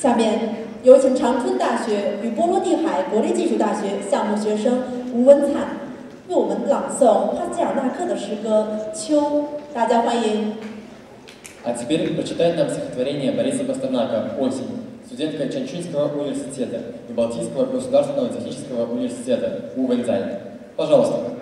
下面有请长春大学与波罗的海国立技术大学项目学生吴文灿为我们朗诵帕斯尔纳克的诗歌《秋》，大家欢迎。А теперь прочитает нам стихотворение Бориса Пастернака «Осень», студентка Чанчунского университета и Балтийского государственного технического университета У Вэнзань. Пожалуйста.